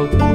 Oh.